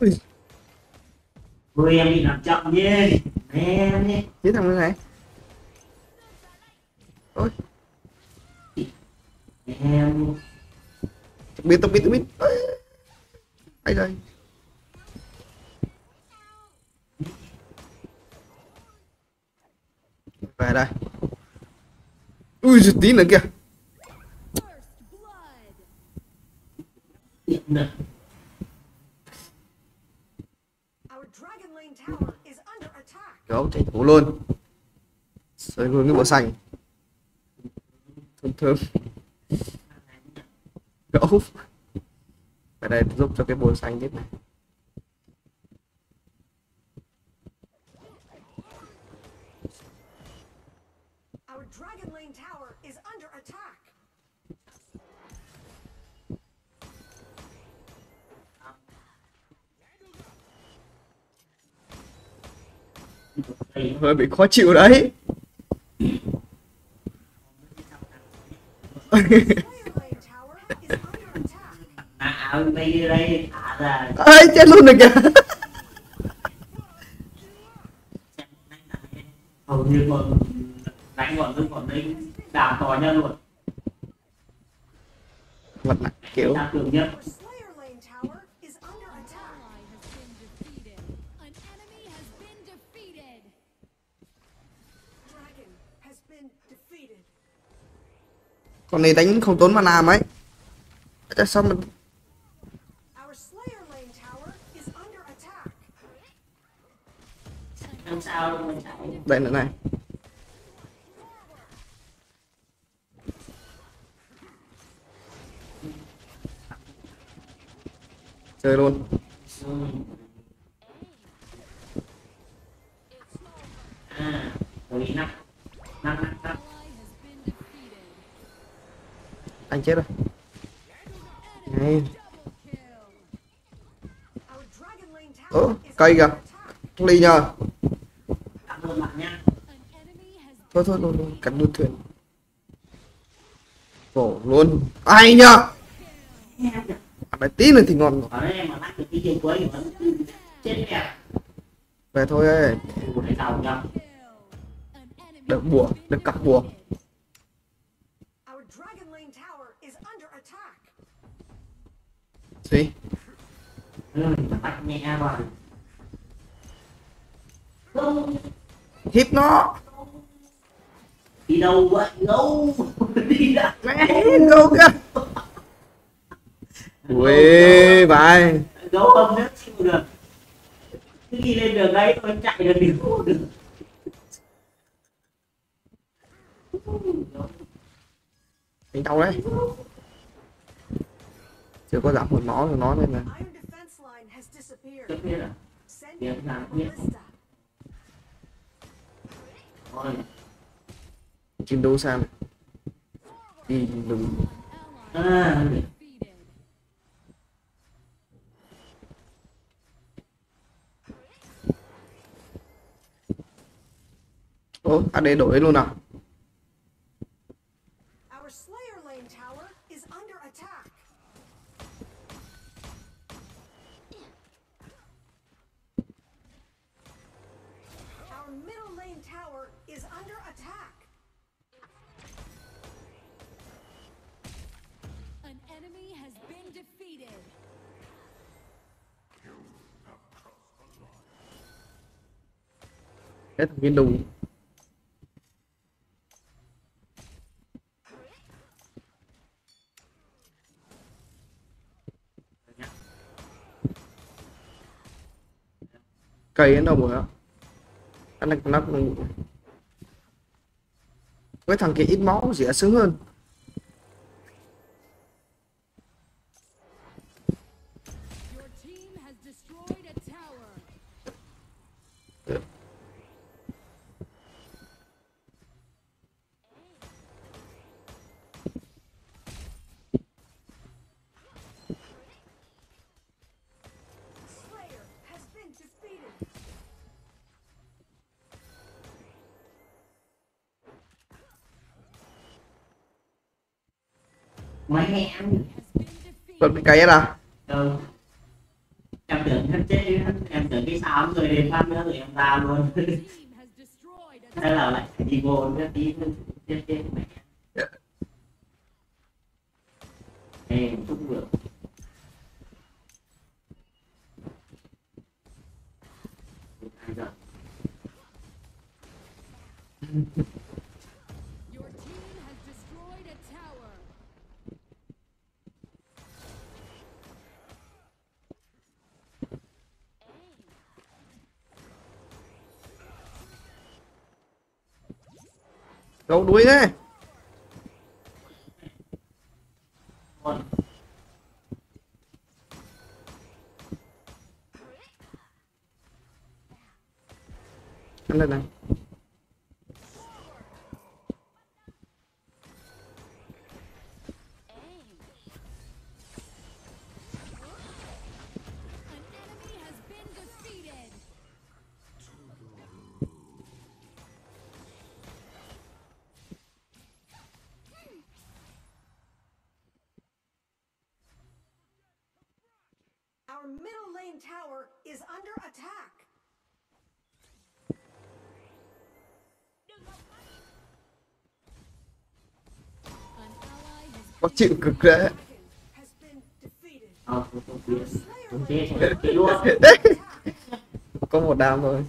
Ui, Ôi em bị làm chậm nhé. Em nhé. Giết thằng này. Ôi. Em tao biết tao biết tao biết đây đây về đây. Ui giật tí nữa kìa. Điện nữa Our Dragon Lane tower is under attack gấu thành phố luôn. Sơi luôn cái bộ xanh. Thơm thơm. Gấu ở đây giúp cho cái bồn xanh tiếp này. Our Dragon Lane tower is under attack. Hơi bị khó chịu đấy. Ơi chết luôn được kìa. Hầu như còn đánh bọn tôi còn đấy đảo to nhất luôn mặt nặng kiểu cường nhất con này đánh không tốn mà mana mấy. Sao mình đây nữa này. Chơi luôn. À, 5 5 5 5 anh chết rồi. Này. Our cây kìa. Ly nhờ. Thôi thôi thôi, thôi. cắn đuôi thuyền. Vỗ luôn. Ai nhờ? À, Ăn đấy tí nữa thì ngon rồi. Về thôi ấy. Được bùa được cặp bùa Our Dragon Lane tower is under attack gì Ừ, nhẹ vào Không hiếp nó. Đi đâu vậy gấu Đi đâu mẹ đâu kìa. Ui bài Gấu không nhất chịu được Cứ đi lên đường đấy thôi chạy được thì không được đánh đau đấy chưa có giảm hồn máu của nó nên là chim đấu sang đi đừng À ô AD đổi luôn à cái thằng viên đùng. Cây đến đâu rồi á anh đang nó cái thằng kia ít máu, dễ sướng hơn. Mấy defeated. vẫn bị cây à? Đâu em tưởng em chết em tưởng cái sao rồi đến phát nữa rồi em ra luôn. Hay là lại đi vô nữa tí nữa chết chết mẹ em cũng được. Ai giận. Đâu đuối thế. Anh đây này. Our middle lane tower is under attack. An ally has Bác chịu cực đấy. Ờ, không không chết luôn Có một đam thôi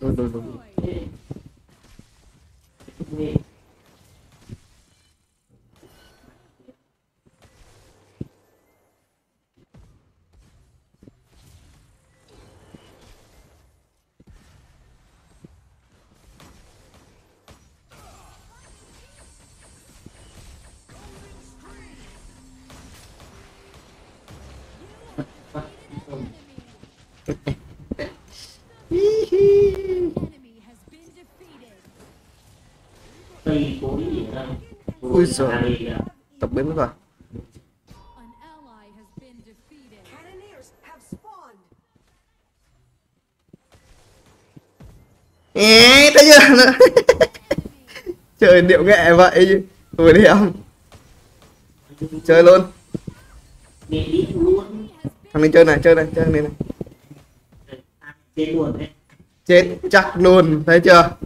Rồi, rồi, rồi. Ui giời. Tập biến mất rồi. Ê, thấy chưa Trời điệu nghệ vậy. Chứ Ui đi không? Chơi luôn luôn. Thằng này chơi này, chơi này, chơi này, này chết luôn đấy. Chết chắc luôn, thấy chưa.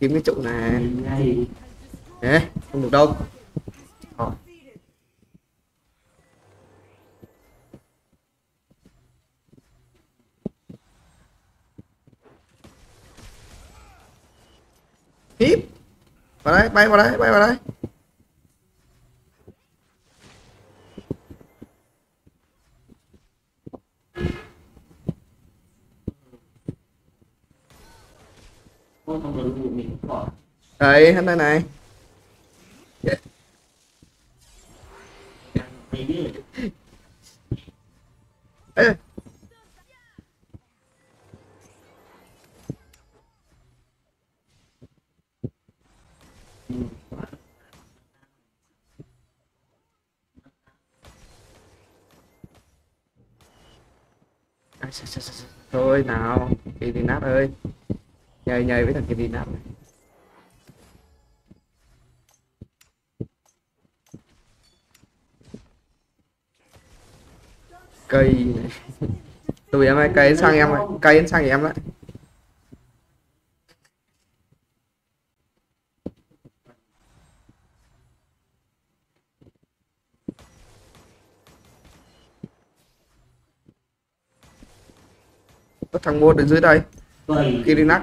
Kiếm cái trụ này. Ê, không được đâu. Ờ. Híp Vào đây, bay vào đây, bay vào đây Không không được vụ mình cũng bỏ Đấy, hắn đây này Ê, Thôi nào, kỳ đi nát ơi Nhầy nhầy với thằng kỳ đi nát này Cây. Tụi em ơi, cây sang em ơi, cây sang em lại Có thằng mua ở dưới đây. Kirinak.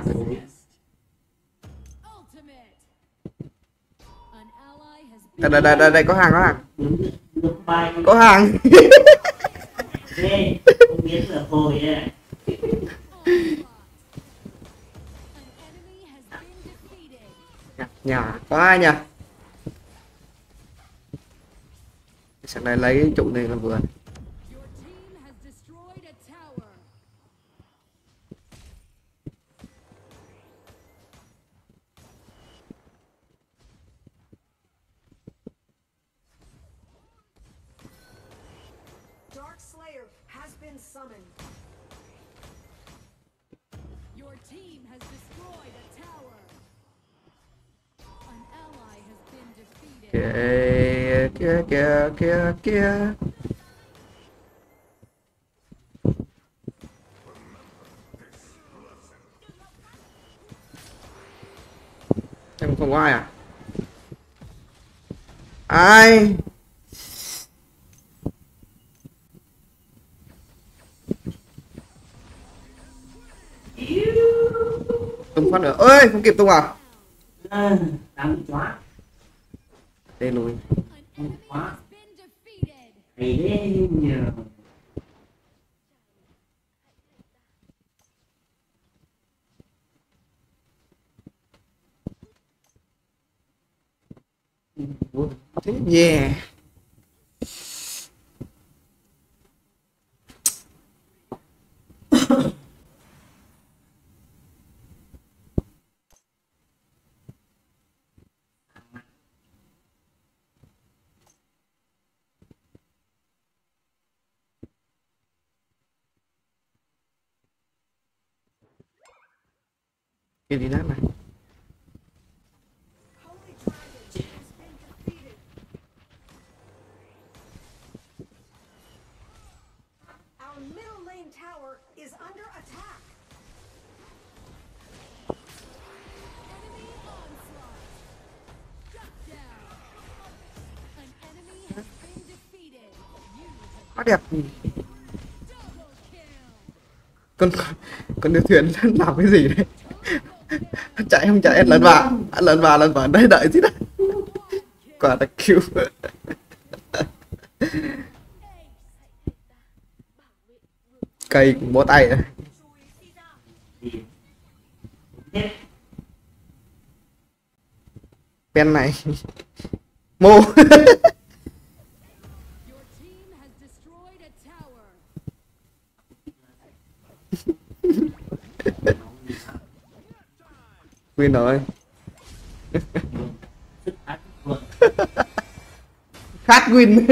Đây, đây, đây, đây, đây có hàng, có hàng. Có hàng Ghê Không biết là hồi đây nhà, quá có ai nhỉ Sáng nay lấy trụ này là vừa. Kia kia kia kia kia em không có ai à? Ai? Tung phát nữa ơi không kịp tung à? Ờ, đang bị chóa đây lùi An enemy Wow. has been defeated. hay thế nhờ thế yeah cái gì nát này Holy Dragon has been defeated. Our middle lane tower is under attack. Enemy onslaught. Shut down. An enemy has been defeated. You have quá đẹp kill. con con điều thuyền làm cái gì đấy chạy không chạy lần vào. Lần vào lần vào. Đây đợi chứ đấy quả đặc cứu cây cũng bó tay rồi. Pen này. Mô. rồi. Khát win